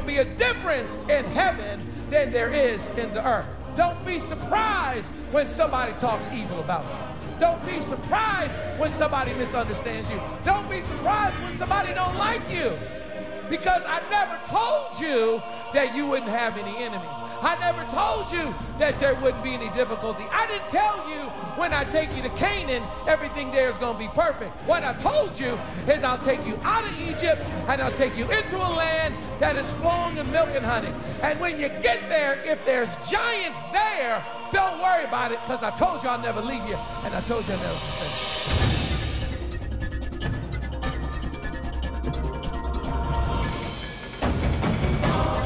going to be a difference in heaven than there is in the earth. Don't be surprised when somebody talks evil about you. Don't be surprised when somebody misunderstands you. Don't be surprised when somebody don't like you because I never told you that you wouldn't have any enemies. I never told you that there wouldn't be any difficulty. I didn't tell you when I take you to Canaan, everything there is going to be perfect. What I told you is I'll take you out of Egypt and I'll take you into a land that is flowing in milk and honey. And when you get there, if there's giants there, don't worry about it because I told you I'll never leave you and I told you I'll never forsake you.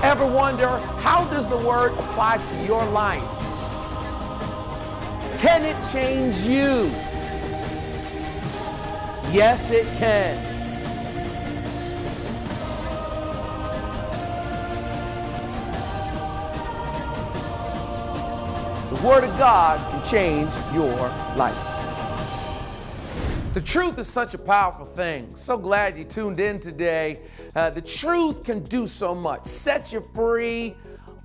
Ever wonder how does the word apply to your life? Can it change you? Yes, it can. The Word of God can change your life. The truth is such a powerful thing. So glad you tuned in today. Uh, the truth can do so much, set you free,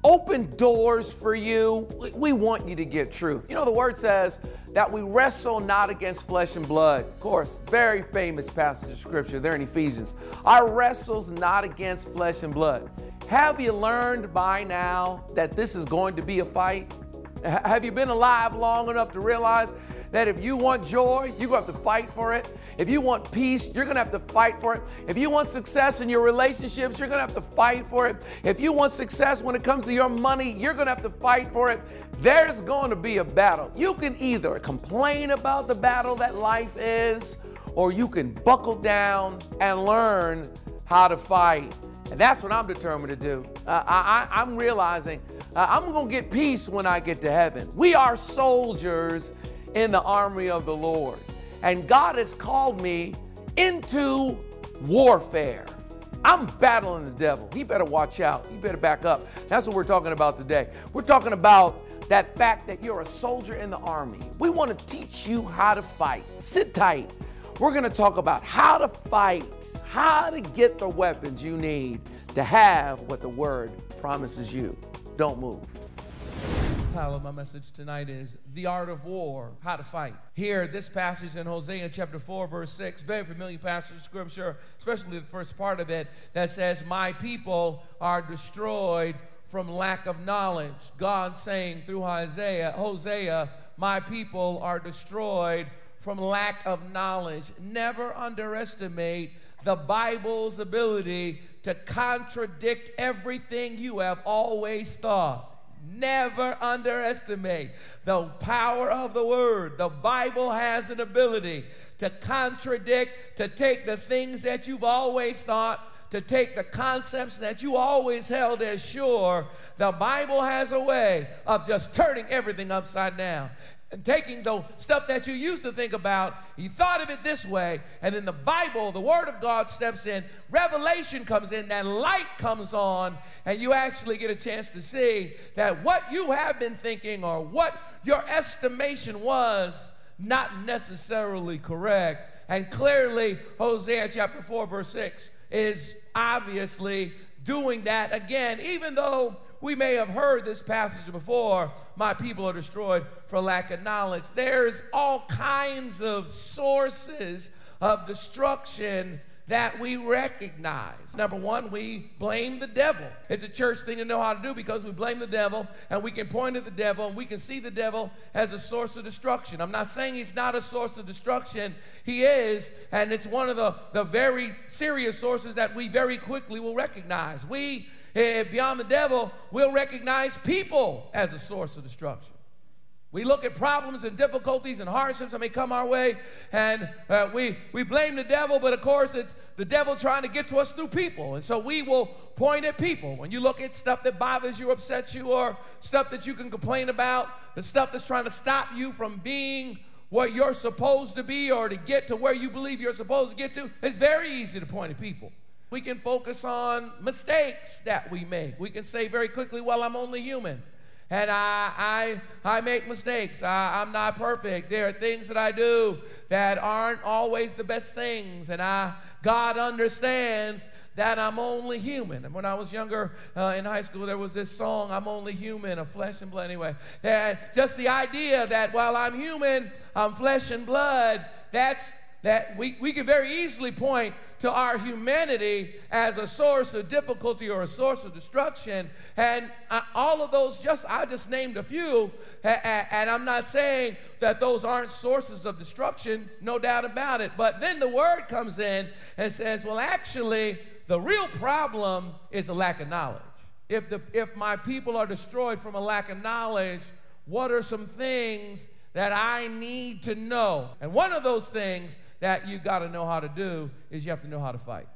open doors for you. We, want you to get truth. You know, the word says that we wrestle not against flesh and blood. Of course, very famous passage of scripture there in Ephesians. Our wrestle's not against flesh and blood. Have you learned by now that this is going to be a fight? Have you been alive long enough to realize that if you want joy, you're going to have to fight for it. If you want peace, you're going to have to fight for it. If you want success in your relationships, you're going to have to fight for it. If you want success when it comes to your money, you're going to have to fight for it. There's going to be a battle. You can either complain about the battle that life is, or you can buckle down and learn how to fight. And that's what I'm determined to do. Uh, I, am realizing uh, I'm going to get peace when I get to heaven. We are soldiers in the army of the Lord. And God has called me into warfare. I'm battling the devil. He better watch out. He better back up. That's what we're talking about today. We're talking about that fact that you're a soldier in the army. We want to teach you how to fight. Sit tight. We're going to talk about how to fight, how to get the weapons you need to have what the word promises you. Don't move title of my message tonight is The Art of War, How to Fight. Here, this passage in Hosea chapter 4, verse 6, very familiar passage of scripture, especially the first part of it, that says, My people are destroyed from lack of knowledge. God saying through Hosea, Hosea, My people are destroyed from lack of knowledge. Never underestimate the Bible's ability to contradict everything you have always thought. Never underestimate the power of the word. The Bible has an ability to contradict, to take the things that you've always thought, to take the concepts that you always held as sure. The Bible has a way of just turning everything upside down and taking the stuff that you used to think about, you thought of it this way, and then the Bible, the Word of God steps in, revelation comes in, that light comes on, and you actually get a chance to see that what you have been thinking or what your estimation was not necessarily correct. And clearly, Hosea chapter 4, verse 6 is obviously doing that again, even though we may have heard this passage before my people are destroyed for lack of knowledge. There's all kinds of sources of destruction that we recognize. Number one, we blame the devil. It's a church thing to know how to do because we blame the devil and we can point at the devil and we can see the devil as a source of destruction. I'm not saying he's not a source of destruction, he is, and it's one of the, the very serious sources that we very quickly will recognize. We beyond the devil, we'll recognize people as a source of destruction. We look at problems and difficulties and hardships that may come our way, and uh, we, we blame the devil, but of course, it's the devil trying to get to us through people. And so we will point at people. When you look at stuff that bothers you, upsets you, or stuff that you can complain about, the stuff that's trying to stop you from being what you're supposed to be or to get to where you believe you're supposed to get to, it's very easy to point at people. We can focus on mistakes that we make. We can say very quickly, well, I'm only human. And I, I, I make mistakes. I, I'm not perfect. There are things that I do that aren't always the best things. And I, God understands that I'm only human. And when I was younger uh, in high school, there was this song, I'm only human, of flesh and blood anyway. And just the idea that while I'm human, I'm flesh and blood, that's that we, we can very easily point to our humanity as a source of difficulty or a source of destruction. And uh, all of those, just I just named a few, and I'm not saying that those aren't sources of destruction, no doubt about it. But then the word comes in and says, well, actually, the real problem is a lack of knowledge. If, the, if my people are destroyed from a lack of knowledge, what are some things that I need to know? And one of those things that you got to know how to do is you have to know how to fight.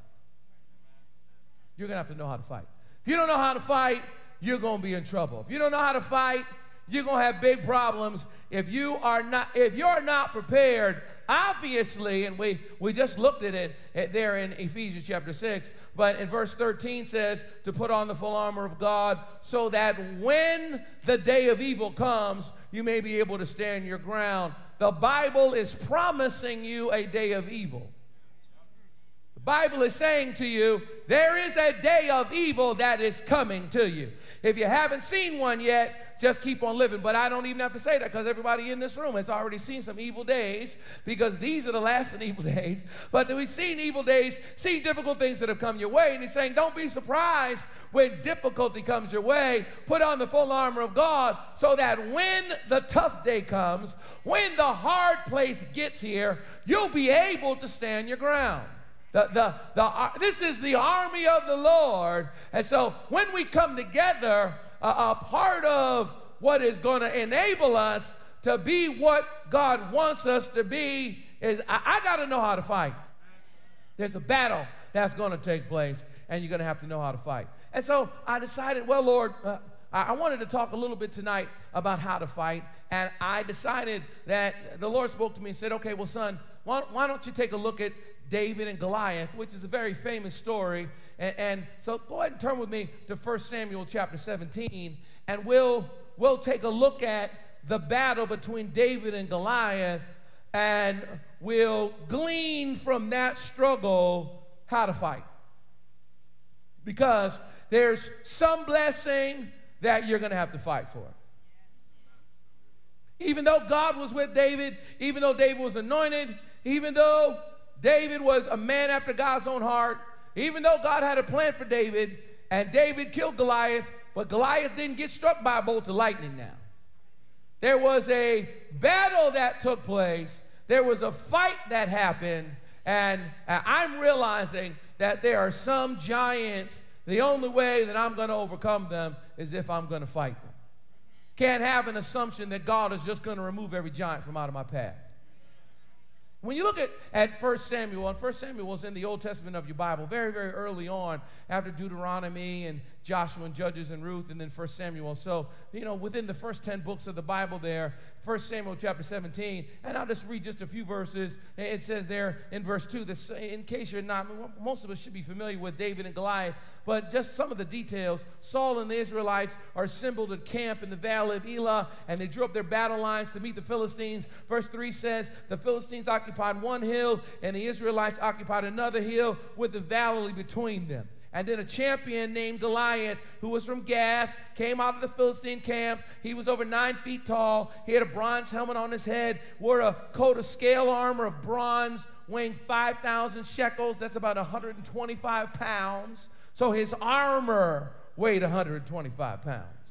You're going to have to know how to fight. If you don't know how to fight, you're going to be in trouble. If you don't know how to fight, you're going to have big problems if you are not if you're not prepared obviously and we we just looked at it at there in ephesians chapter 6 but in verse 13 says to put on the full armor of god so that when the day of evil comes you may be able to stand your ground the bible is promising you a day of evil. The bible is saying to you there is a day of evil that is coming to you. If you haven't seen one yet, just keep on living. But I don't even have to say that because everybody in this room has already seen some evil days because these are the last evil days. But we've seen evil days, seen difficult things that have come your way. And he's saying, don't be surprised when difficulty comes your way. Put on the full armor of God so that when the tough day comes, when the hard place gets here, you'll be able to stand your ground. The, the, the, uh, this is the army of the Lord. And so when we come together, a part of what is going to enable us to be what God wants us to be is I, I got to know how to fight. There's a battle that's going to take place, and you're going to have to know how to fight. And so I decided, well, Lord, uh, I wanted to talk a little bit tonight about how to fight. And I decided that the Lord spoke to me and said, okay, well, son, why, why don't you take a look at David and Goliath, which is a very famous story. And, and, so go ahead and turn with me to 1 Samuel chapter 17, and we'll, we'll take a look at the battle between David and Goliath, and we'll glean from that struggle how to fight. Because there's some blessing that you're going to have to fight for. Even though God was with David, even though David was anointed, even though David was a man after God's own heart, even though God had a plan for David, and David killed Goliath, but Goliath didn't get struck by a bolt of lightning now. There was a battle that took place, there was a fight that happened, and uh, I'm realizing that there are some giants, the only way that I'm going to overcome them is if I'm going to fight them. Can't have an assumption that God is just going to remove every giant from out of my path. When you look at, at 1 Samuel, and 1 Samuel was in the Old Testament of your Bible, very, very early on, after Deuteronomy and Joshua and Judges and Ruth, and then 1 Samuel. So, you know, within the first 10 books of the Bible there, 1 Samuel chapter 17, and I'll just read just a few verses. It says there in verse 2, this, in case you're not, most of us should be familiar with David and Goliath, but just some of the details. Saul and the Israelites are assembled at camp in the valley of Elah, and they drew up their battle lines to meet the Philistines. Verse 3 says, The Philistines occupied one hill, and the Israelites occupied another hill with the valley between them. And then a champion named Goliath, who was from Gath, came out of the Philistine camp. He was over nine feet tall. He had a bronze helmet on his head, wore a coat of scale armor of bronze, weighing 5,000 shekels. That's about 125 pounds. So his armor weighed 125 pounds.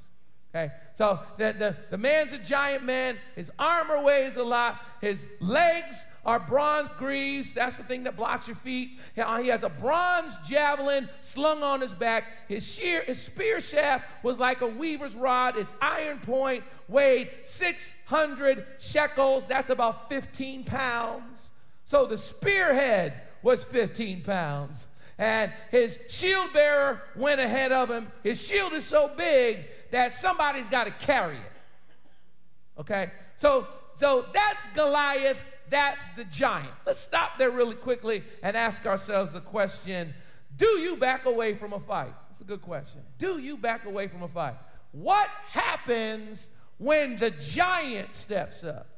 Okay, so the, the, the man's a giant man. His armor weighs a lot. His legs are bronze greaves. That's the thing that blocks your feet. He has a bronze javelin slung on his back. His, sheer, his spear shaft was like a weaver's rod. Its iron point weighed 600 shekels. That's about 15 pounds. So the spearhead was 15 pounds. And his shield bearer went ahead of him. His shield is so big that somebody's got to carry it. Okay? So, so that's Goliath, that's the giant. Let's stop there really quickly and ask ourselves the question Do you back away from a fight? That's a good question. Do you back away from a fight? What happens? when the giant steps up.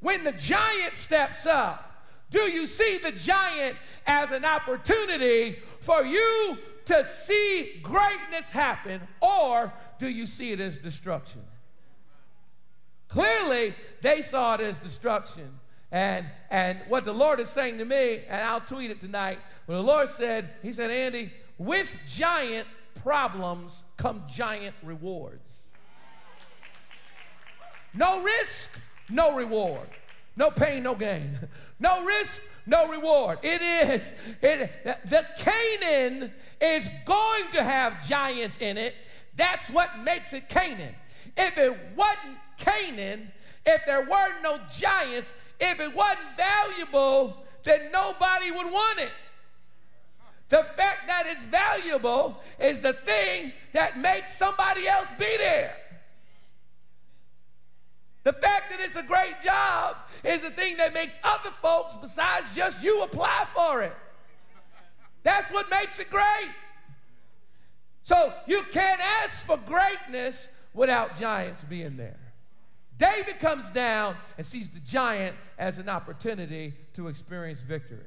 When the giant steps up, do you see the giant as an opportunity for you to see greatness happen, or do you see it as destruction? Clearly, they saw it as destruction. And, and what the Lord is saying to me, and I'll tweet it tonight, when the Lord said, He said, Andy, with giant problems come giant rewards. No risk, no reward. No pain, no gain. No risk, no reward. It is, it, the Canaan is going to have giants in it. That's what makes it Canaan. If it wasn't Canaan, if there weren't no giants, if it wasn't valuable, then nobody would want it. The fact that it's valuable is the thing that makes somebody else be there. The fact that it's a great job is the thing that makes other folks, besides just you, apply for it. That's what makes it great. So you can't ask for greatness without giants being there. David comes down and sees the giant as an opportunity to experience victory.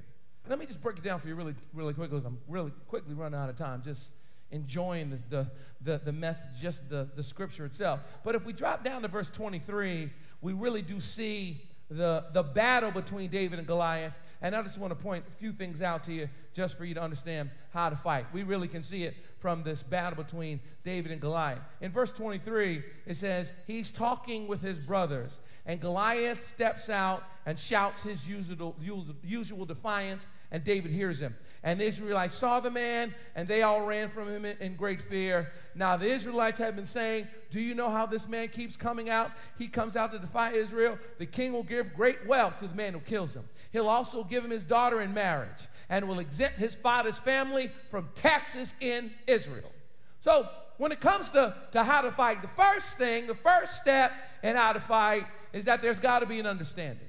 Let me just break it down for you really, really quickly. Cuz I'm really quickly running out of time. Just enjoying the, the, the, the message, just the, the scripture itself. But if we drop down to verse 23, we really do see the, the battle between David and Goliath. And I just want to point a few things out to you just for you to understand how to fight. We really can see it from this battle between David and Goliath. In verse 23, it says, He's talking with his brothers, and Goliath steps out and shouts his usual, usual defiance, and David hears him. And the Israelites saw the man, and they all ran from him in, great fear. Now, the Israelites had been saying, Do you know how this man keeps coming out? He comes out to defy Israel. The king will give great wealth to the man who kills him. He'll also give him his daughter in marriage and will exempt his father's family from taxes in Israel. So, when it comes to, to how to fight, the first thing, the first step in how to fight is that there's got to be an understanding.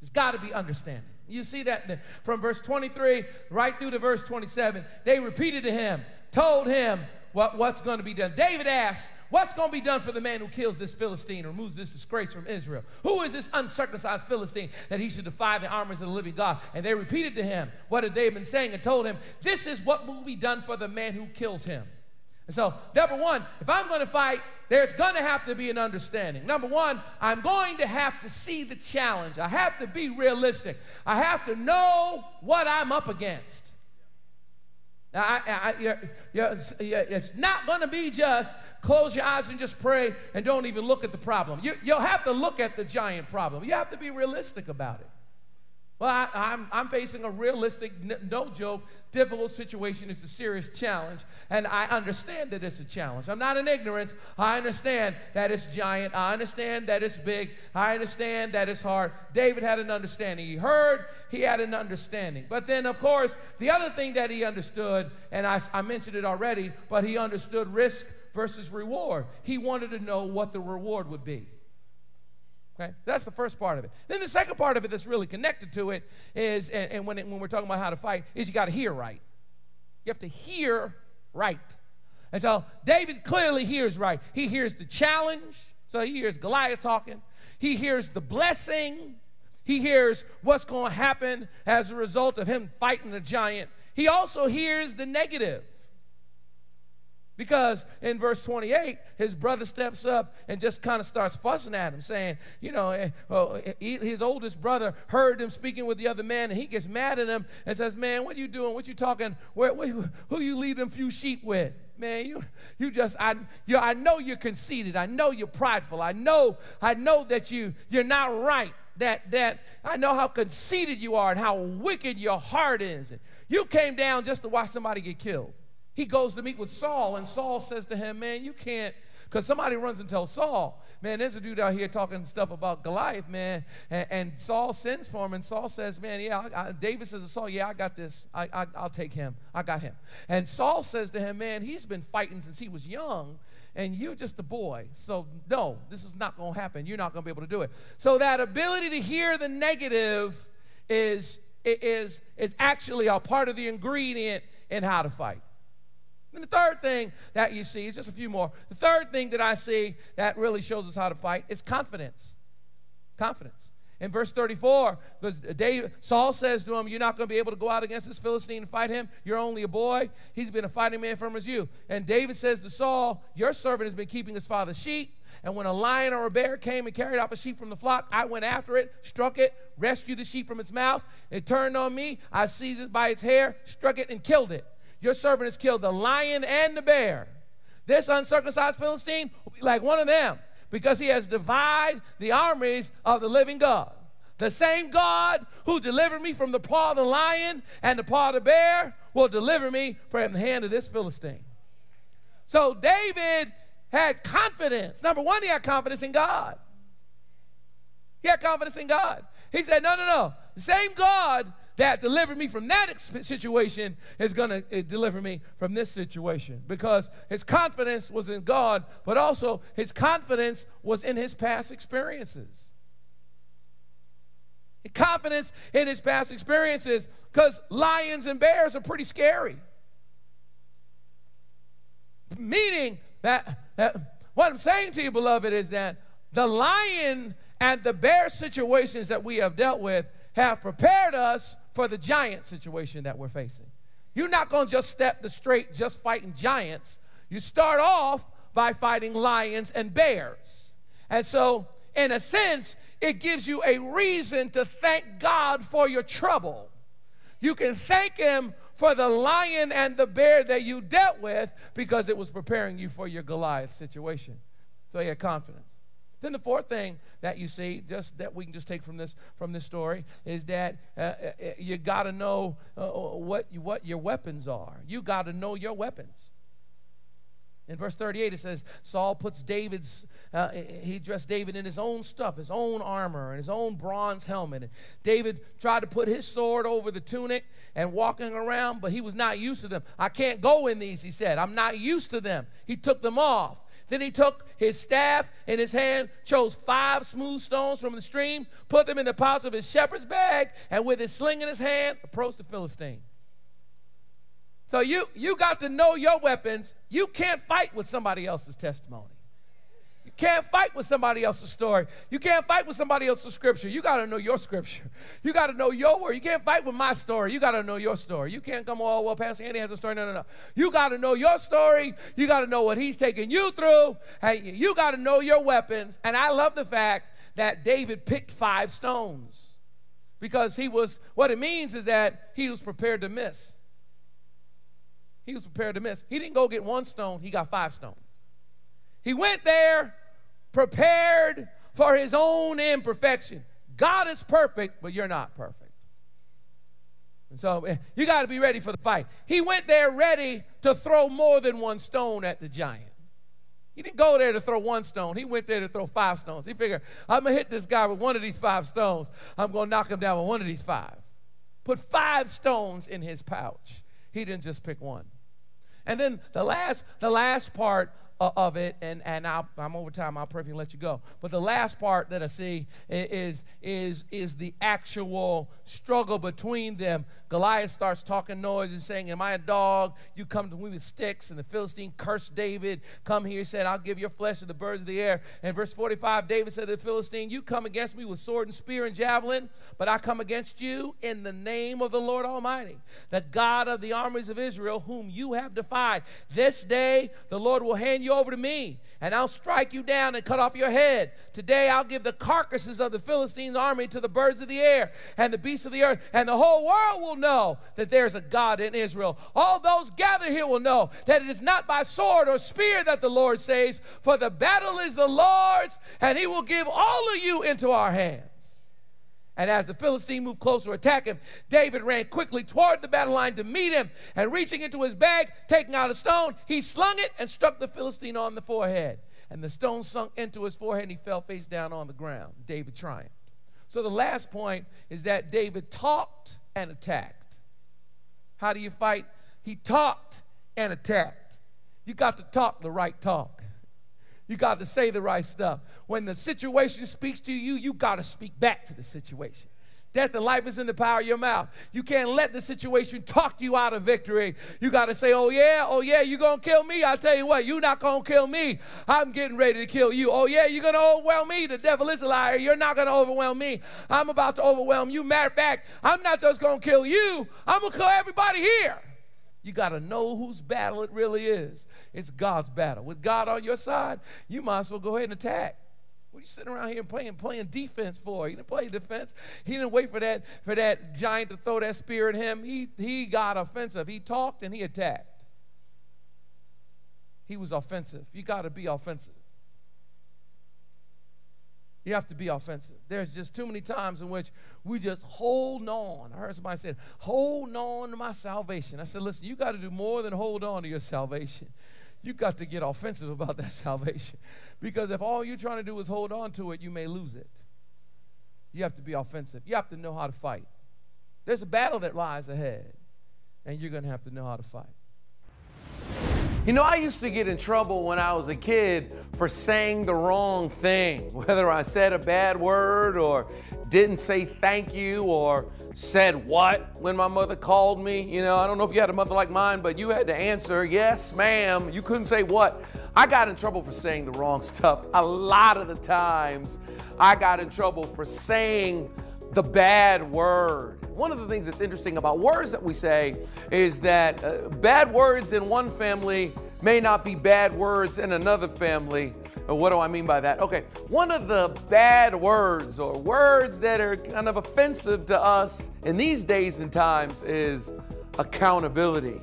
There's got to be understanding. You see that from verse 23 right through to verse 27. They repeated to him, told him what, what's going to be done. David asks, What's going to be done for the man who kills this Philistine, removes this disgrace from Israel? Who is this uncircumcised Philistine that he should defy the armies of the living God? And they repeated to him what had they been saying and told him, This is what will be done for the man who kills him. And so, number one, if I'm going to fight, there's going to have to be an understanding. Number one, I'm going to have to see the challenge. I have to be realistic. I have to know what I'm up against. I, I, you're, you're, it's not going to be just close your eyes and just pray and don't even look at the problem. You, you'll have to look at the giant problem. You have to be realistic about it. Well, I, am I'm, I'm facing a realistic, no joke, difficult situation. It's a serious challenge, and I understand that it's a challenge. I'm not in ignorance. I understand that it's giant. I understand that it's big. I understand that it's hard. David had an understanding. He heard, he had an understanding. But then, of course, the other thing that he understood, and I, I mentioned it already, but he understood risk versus reward. He wanted to know what the reward would be. Okay? That's the first part of it. Then the second part of it that's really connected to it is, and, and when, it, when we're talking about how to fight, is you got to hear right. You have to hear right. And so David clearly hears right. He hears the challenge. So he hears Goliath talking. He hears the blessing. He hears what's going to happen as a result of him fighting the giant. He also hears the negative. Because in verse 28, his brother steps up and just kind of starts fussing at him, saying, You know, eh, eh, his oldest brother heard him speaking with the other man, and he gets mad at him and says, Man, what are you doing? What you talking? Where, where, who you lead them few sheep with? Man, you, you just, I, you, I know you're conceited. I know you're prideful. I know, I know that you, you're not right. That, that I know how conceited you are and how wicked your heart is. You came down just to watch somebody get killed. He goes to meet with Saul, and Saul says to him, Man, you can't, because somebody runs and tells Saul, Man, there's a dude out here talking stuff about Goliath, man. And, and Saul sends for him, and Saul says, Man, yeah, I, I, David says to Saul, Yeah, I got this. I, I, I'll take him. I got him. And Saul says to him, Man, he's been fighting since he was young and you're just a boy. So, no, this is not going to happen. You're not going to be able to do it. So, that ability to hear the negative is, is, is actually a part of the ingredient in how to fight. And the third thing that you see is just a few more. The third thing that I see that really shows us how to fight is confidence. Confidence. In verse 34, because David, Saul says to him, You're not going to be able to go out against this Philistine and fight him. You're only a boy. He's been a fighting man from his youth. And David says to Saul, Your servant has been keeping his father's sheep. And when a lion or a bear came and carried off a sheep from the flock, I went after it, struck it, rescued the sheep from its mouth. It turned on me. I seized it by its hair, struck it, and killed it. Your servant has killed the lion and the bear. This uncircumcised Philistine will be like one of them because he has divided the armies of the living God. The same God who delivered me from the paw of the lion and the paw of the bear will deliver me from the hand of this Philistine. So David had confidence. Number one, he had confidence in God. He had confidence in God. He said, No, no, no. The same God that delivered me from that situation is going to eh, deliver me from this situation because his confidence was in God, but also his confidence was in his past experiences. Confidence in his past experiences because lions and bears are pretty scary. Meaning that, that what I'm saying to you, beloved, is that the lion and the bear situations that we have dealt with have prepared us for the giant situation that we're facing. You're not going to just step the straight just fighting giants. You start off by fighting lions and bears. And so, in a sense, it gives you a reason to thank God for your trouble. You can thank Him for the lion and the bear that you dealt with because it was preparing you for your Goliath situation. So, you had confidence. Then the fourth thing that you see, just that we can just take from this from this story, is that uh, uh you got to know uh, uh, what what your weapons are. You got to know your weapons. In verse 38, it says Saul puts David's, uh, he dressed David in his own stuff, his own armor, and his own bronze helmet. And David tried to put his sword over the tunic and walking around, but he was not used to them. I can't go in these, he said. I'm not used to them. He took them off. Then he took his staff in his hand, chose five smooth stones from the stream, put them in the pouch of his shepherd's bag, and with his sling in his hand, approached the Philistine. So you, you got to know your weapons. You can't fight with somebody else's testimony. You can't fight with somebody else's story. You can't fight with somebody else's scripture. You got to know your scripture. You got to know your word. You can't fight with my story. You got to know your story. You can't come, oh, well, Pastor Andy has a story. No, no, no. You got to know your story. You got to know what he's taking you through. Hey, you got to know your weapons. And I love the fact that David picked five stones because he was, what it means is that he was prepared to miss. He was prepared to miss. He didn't go get one stone, he got five stones. He went there prepared for his own imperfection. God is perfect, but you're not perfect. And so eh, you got to be ready for the fight. He went there ready to throw more than one stone at the giant. He didn't go there to throw one stone. He went there to throw five stones. He figured, I'm going to hit this guy with one of these five stones. I'm going to knock him down with one of these five. Put five stones in his pouch. He didn't just pick one. And then the last, the last part of it, and, and i am over time, I'll perfectly let you go. But the last part that I see is, is, is the actual struggle between them. Goliath starts talking noise and saying, Am I a dog? You come to me with sticks. And the Philistine cursed David. Come here, he said, I'll give your flesh to the birds of the air. And verse 45, David said to the Philistine, You come against me with sword and spear and javelin, but I come against you in the name of the Lord Almighty, the God of the armies of Israel, whom you have defied. This day the Lord will hand you you over to me, and I'll strike you down and cut off your head. Today I'll give the carcasses of the Philistines' army to the birds of the air and the beasts of the earth, and the whole world will know that there's a God in Israel. All those gathered here will know that it is not by sword or spear that the Lord saves, for the battle is the Lord's, and he will give all of you into our hands. And as the Philistine moved closer to attack him, David ran quickly toward the battle line to meet him. And reaching into his bag, taking out a stone, he slung it and struck the Philistine on the forehead. And the stone sunk into his forehead and he fell face down on the ground. David triumphed. So the last point is that David talked and attacked. How do you fight? He talked and attacked. You got to talk the right talk. You got to say the right stuff. When the situation speaks to you, you got to speak back to the situation. Death and life is in the power of your mouth. You can't let the situation talk you out of victory. You got to say, oh yeah, oh yeah, you're going to kill me? I'll tell you what, you're not going to kill me. I'm getting ready to kill you. Oh yeah, you're going to overwhelm me. The devil is a liar. You're not going to overwhelm me. I'm about to overwhelm you. Matter of fact, I'm not just going to kill you. I'm going to kill everybody here. You got to know whose battle it really is. It's God's battle. With God on your side, you might as well go ahead and attack. What are you sitting around here playing playing defense for? He didn't play defense. He didn't wait for that for that giant to throw that spear at him. He he got offensive. He talked and he attacked. He was offensive. You got to be offensive. You have to be offensive. There's just too many times in which we just hold on. I heard somebody said, hold on to my salvation. I said, listen, you got to do more than hold on to your salvation you got to get offensive about that salvation. Because if all you're trying to do is hold on to it, you may lose it. You have to be offensive. You have to know how to fight. There's a battle that lies ahead, and you're going to have to know how to fight. You know, I used to get in trouble when I was a kid for saying the wrong thing, whether I said a bad word or didn't say thank you or said what when my mother called me. You know, I don't know if you had a mother like mine, but you had to answer, yes, ma'am. You couldn't say what. I got in trouble for saying the wrong stuff. A lot of the times, I got in trouble for saying the bad word. One of the things that's interesting about words that we say is that uh, bad words in one family may not be bad words in another family. Uh, what do I mean by that? Okay, one of the bad words or words that are kind of offensive to us in these days and times is accountability.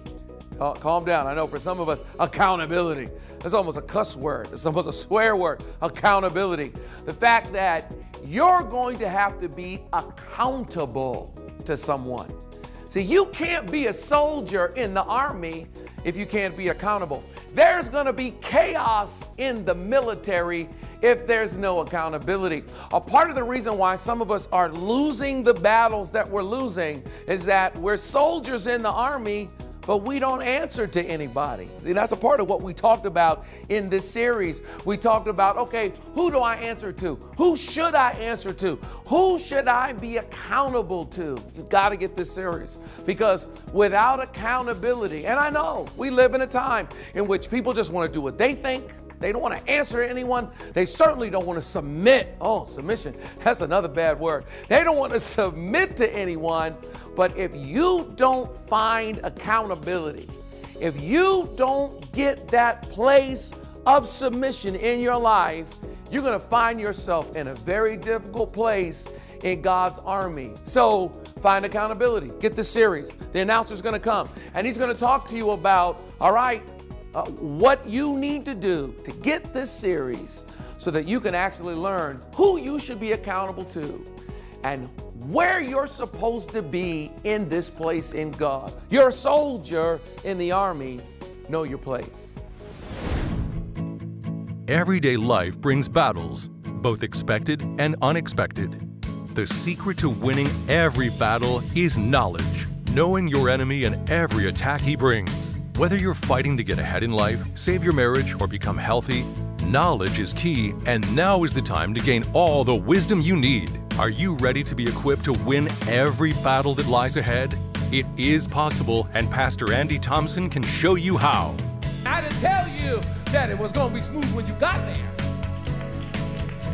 Uh, calm down. I know for some of us, accountability. That's almost a cuss word. It's almost a swear word. Accountability. The fact that you're going to have to be accountable to someone. See, you can't be a soldier in the army if you can't be accountable. There's going to be chaos in the military if there's no accountability. A part of the reason why some of us are losing the battles that we're losing is that we're soldiers in the army but we don't answer to anybody. See, that's a part of what we talked about in this series. We talked about, okay, who do I answer to? Who should I answer to? Who should I be accountable to? You've got to get this serious because without accountability, and I know we live in a time in which people just want to do what they think. They don't want to answer anyone. They certainly don't want to submit. Oh, submission. That's another bad word. They don't want to submit to anyone. But if you don't find accountability, if you don't get that place of submission in your life, you're going to find yourself in a very difficult place in God's army. So find accountability. Get the series. The announcer's going to come and he's going to talk to you about, all right, uh, what you need to do to get this series so that you can actually learn who you should be accountable to and where you're supposed to be in this place in God. You're a soldier in the army, know your place. Everyday life brings battles, both expected and unexpected. The secret to winning every battle is knowledge, knowing your enemy and every attack he brings. Whether you're fighting to get ahead in life, save your marriage, or become healthy, knowledge is key, and now is the time to gain all the wisdom you need. Are you ready to be equipped to win every battle that lies ahead? It is possible, and Pastor Andy Thompson can show you how. I didn't tell you that it was going to be smooth when you got there.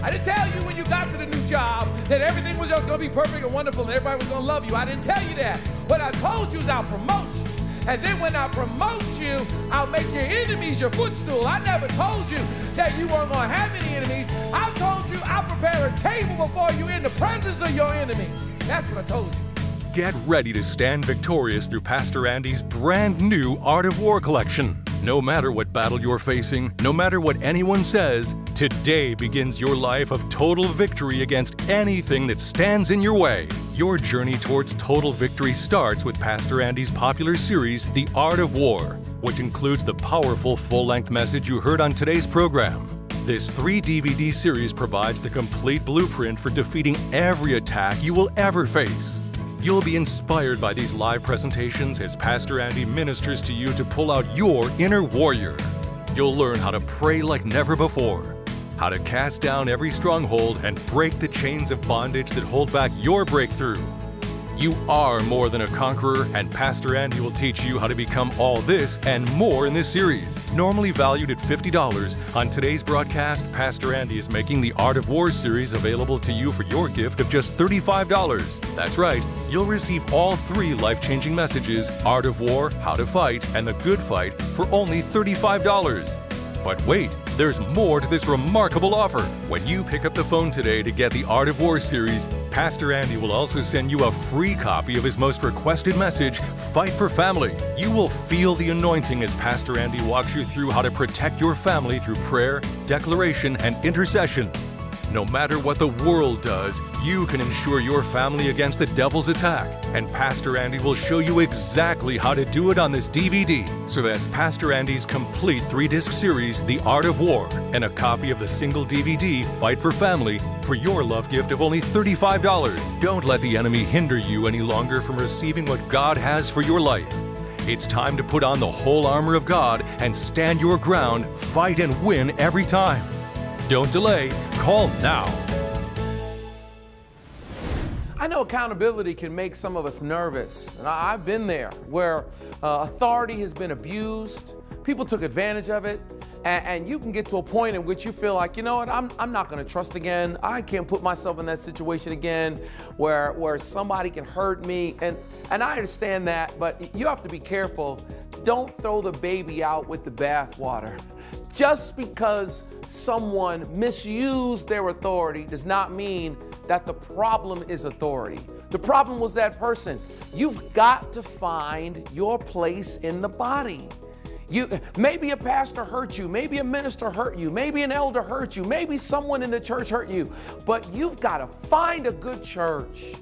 I didn't tell you when you got to the new job that everything was just going to be perfect and wonderful and everybody was going to love you. I didn't tell you that. What I told you is I'll promote you. And then when I promote you, I'll make your enemies your footstool. I never told you that you weren't going to have any enemies. I told you I'll prepare a table before you in the presence of your enemies. That's what I told you. Get ready to stand victorious through Pastor Andy's brand new Art of War collection. No matter what battle you're facing, no matter what anyone says, today begins your life of total victory against anything that stands in your way. Your journey towards total victory starts with Pastor Andy's popular series, The Art of War, which includes the powerful full length message you heard on today's program. This three DVD series provides the complete blueprint for defeating every attack you will ever face. You'll be inspired by these live presentations as Pastor Andy ministers to you to pull out your inner warrior. You'll learn how to pray like never before, how to cast down every stronghold and break the chains of bondage that hold back your breakthrough. You are more than a conqueror, and Pastor Andy will teach you how to become all this and more in this series. Normally valued at $50, on today's broadcast, Pastor Andy is making the Art of War series available to you for your gift of just $35. That's right, you'll receive all three life changing messages Art of War, How to Fight, and The Good Fight for only $35. But wait, there's more to this remarkable offer. When you pick up the phone today to get the Art of War series, Pastor Andy will also send you a free copy of his most requested message, Fight for Family. You will feel the anointing as Pastor Andy walks you through how to protect your family through prayer, declaration, and intercession. No matter what the world does, you can ensure your family against the devil's attack. And Pastor Andy will show you exactly how to do it on this DVD. So that's Pastor Andy's complete three disc series, The Art of War, and a copy of the single DVD, Fight for Family, for your love gift of only $35. Don't let the enemy hinder you any longer from receiving what God has for your life. It's time to put on the whole armor of God and stand your ground, fight and win every time. Don't delay. Call now. I know accountability can make some of us nervous. And I've been there where uh, authority has been abused, people took advantage of it, and, and, you can get to a point in which you feel like, you know what, I'm, I'm not going to trust again. I can't put myself in that situation again where, where somebody can hurt me. And, and I understand that, but you have to be careful. Don't throw the baby out with the bathwater. Just because someone misused their authority does not mean that the problem is authority. The problem was that person. You've got to find your place in the body. You, maybe a pastor hurt you, maybe a minister hurt you, maybe an elder hurt you, maybe someone in the church hurt you, but you've got to find a good church.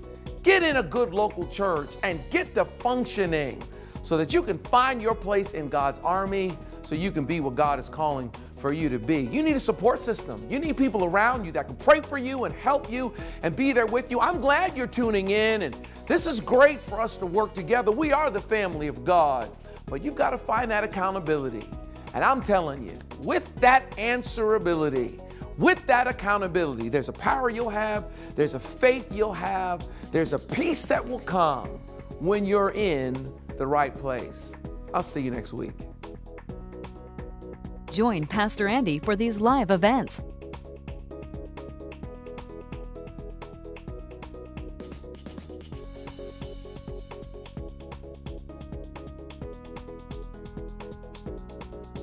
Get in a good local church and get to functioning so that you can find your place in God's army so you can be what God is calling for you to be. You need a support system. You need people around you that can pray for you and help you and be there with you. I'm glad you're tuning in, and this is great for us to work together. We are the family of God, but you've got to find that accountability. And I'm telling you, with that answerability, with that accountability, there's a power you'll have, there's a faith you'll have, there's a peace that will come when you're in the right place. I'll see you next week. Join Pastor Andy for these live events.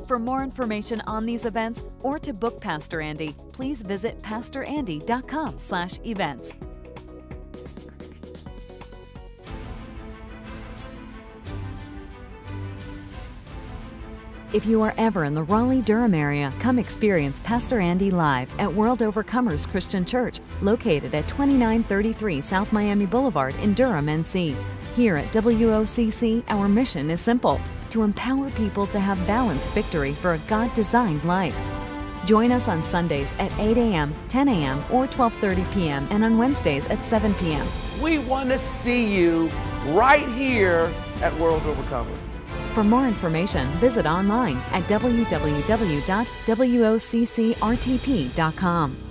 For more information on these events or to book Pastor Andy, please visit pastorandy.com/events. If you are ever in the Raleigh Durham area, come experience Pastor Andy live at World Overcomers Christian Church, located at 2933 South Miami Boulevard in Durham, NC. Here at WOCC, our mission is simple to empower people to have balanced victory for a God designed life. Join us on Sundays at 8 a.m., 10 a.m., or 12:30 p.m. and on Wednesdays at 7 p.m. We want to see you right here at World Overcomers. For more information, visit online at www.woccrtp.com.